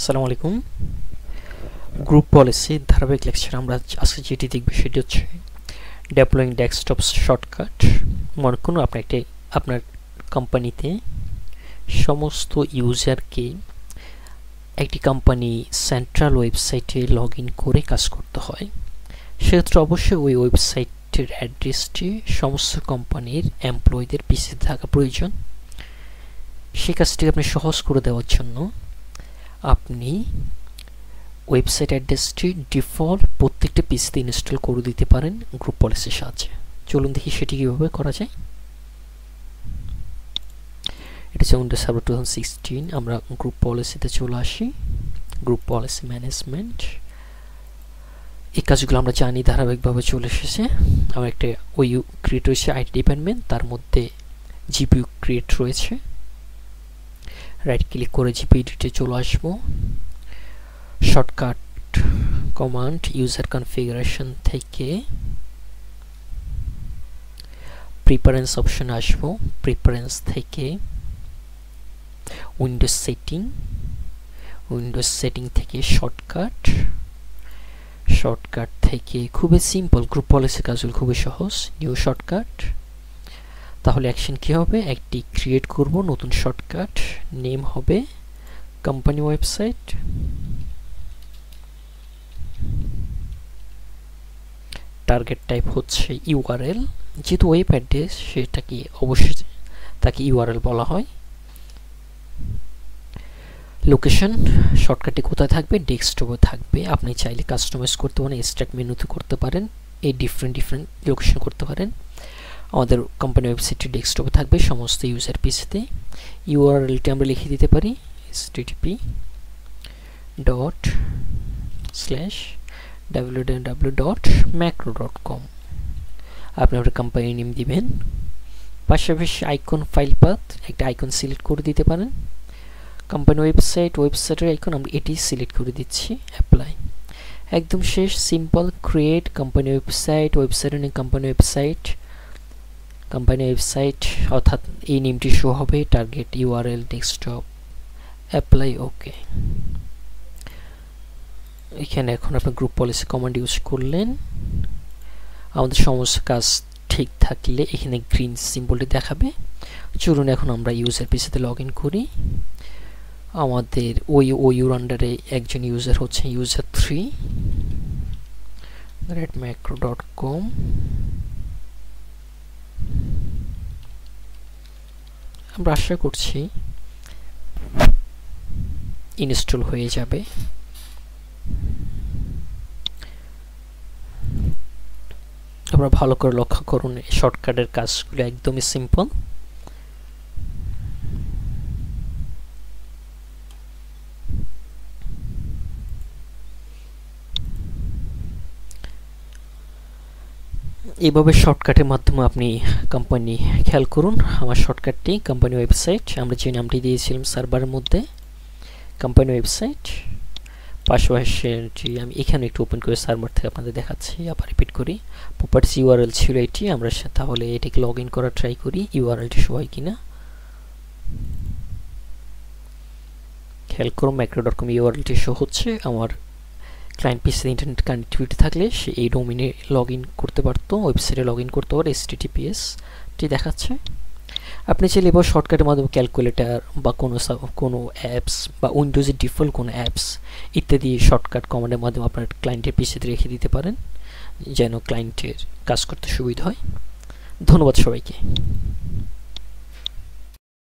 আসসালামু আলাইকুম। Group policy ধারাবাহিক লেকচার আমরা আজকে যেটি দেখব সেটি হচ্ছে ডেপ্লয়িং ডেস্কটপ শর্টকাট মনে করুন আপনি একটি, আপনার কোম্পানিতে সমস্ত ইউজারকে একটি কোম্পানি সেন্ট্রাল ওয়েবসাইটে লগ করে কাজ করতে হয়। সেক্ষেত্রে অবশ্যই ওই ওয়েবসাইটের অ্যাড্রেসটি সমস্ত কোম্পানির এমপ্লয়ীদের পিছিয়ে থাকা প্রয়োজন। সেই কাজটি আপনি সহজ করে দেওয়ার জন্য আপনি ওয়েবসাইট অ্যাড্রেসটি ডিফল্ট প্রত্যেকটা পিসিতে ইনস্টল করে দিতে পারেন গ্রুপ পলিসির সাহায্যে। চলুন দেখি সেটি কীভাবে করা যায়। এটা হচ্ছে উইন্ডোজ সার্ভার টু সিক্সটিন আমরা গ্রুপ পলিসিতে চলে আসি। গ্রুপ পলিসি ম্যানেজমেন্ট এই কাজগুলো আমরা জানি ধারাবাহিকভাবে চলে এসেছে। আমার একটা ওই ক্রিয়েট রয়েছে আইটি ডিপার্টমেন্ট, তার মধ্যে জিপিউ ক্রিয়েট রয়েছে। রাইট ক্লিক করে জিপি এডিটে চলে আসব। শর্টকাট কমান্ড ইউজার কনফিগারেশন থেকে প্রিপারেন্স অপশন আসব। প্রিপারেন্স থেকে উইন্ডোজ সেটিং উইন্ডোজ সেটিং থেকে শর্টকাট শর্টকাট থেকে খুবই সিম্পল গ্রুপ পলিসি কাজগুলো খুবই সহজ নিউ শর্টকাট তাহলে অ্যাকশন কি হবে? একটি ক্রিয়েট করব, নতুন শর্টকাট নেম হবে কোম্পানি ওয়েবসাইট টার্গেট টাইপ হচ্ছে ইউআরএল যেহেতু ওয়েব অ্যাড্রেস সেটাকে অবশ্যই তাকে ইউআরএল বলা হয়। লোকেশন শর্টকাটটি কোথায় থাকবে? ডেস্কটপে থাকবে। আপনি চাইলে কাস্টমাইজ করতে পারেন স্টার্ট মেনুতে করতে পারেন, এই ডিফারেন্ট ডিফারেন্ট লোকেশন করতে পারেন। আমাদের কোম্পানি ওয়েবসাইটটি ডেস্কটপে থাকবে, সমস্ত ইউজার পিসিতে ইউআরএলটি আমরা লিখে দিতে পারি, http dot slash W W dot macro dot com আপনি আপনার কোম্পানি নেম দিবেন, পাশাপাশি আইকন ফাইল পাথ একটা আইকন সিলেক্ট করে দিতে পারেন। কোম্পানি ওয়েবসাইট ওয়েবসাইটের আইকন আমরা এটি সিলেক্ট করে দিচ্ছি অ্যাপ্লাই একদম শেষ simple create company website website company website company website অর্থাৎ এই নেমটি শো হবে target URL desktop apply okay এখানে এখন আপনি গ্রুপ পলিসি কমান্ড ইউজ করলেন। আমাদের সমস্ত কাজ ঠিক থাকলে এখানে গ্রিন সিম্বলটি দেখাবে। চলুন এখন আমরা ইউজার পিসিতে লগ ইন করি। আমাদের ওই ওইউর আন্ডারে একজন ইউজার হচ্ছে user three red macro dot com আমরা আশা করছি ইনস্টল হয়ে যাবে। আমরা ভালো করে লক্ষ্য করুন শর্টকাটের কাজগুলো একদমই সিম্পল এইভাবে শর্টকাটের মাধ্যমে আপনি কোম্পানি খেয়াল করুন। আমার শর্টকাটটি কোম্পানি ওয়েবসাইট আমরা যে নামটি দিয়েছিলাম সার্ভারের মধ্যে কোম্পানি ওয়েবসাইট পাশাপাশি আমি এখানে একটু ওপেন করে সার্ভার থেকে আপনাদের দেখাচ্ছি, আবার রিপিট করি। প্রপার্টিস ইউআরএল ছিল এটি, আমরা তাহলে এটিকে লগ ইন করার ট্রাই করি ইউআরএলটি সবাই কিনা। খেয়াল করুন ম্যাক্রো ডট কম ইউআরএলটি শো হচ্ছে, আমার ক্লায়েন্ট পিসিতে ইন্টারনেট কানেক্টিভিটি থাকলে সে এই ডোমিনে লগ ইন করতে পারতো ওয়েবসাইটে লগ ইন করতে পারে এস টি দেখাচ্ছে। আপনি চাইলে এবার শর্টকাটের মাধ্যমে ক্যালকুলেটার বা কোনো কোনো অ্যাপস বা উইন্ডোজের ডিফল্ট কোনো অ্যাপস ইত্যাদি শর্টকাট কমান্ডের মাধ্যমে আপনার ক্লায়েন্টের পিসিতে রেখে দিতে পারেন, যেন ক্লায়েন্টের কাজ করতে সুবিধা হয়। ধন্যবাদ সবাইকে।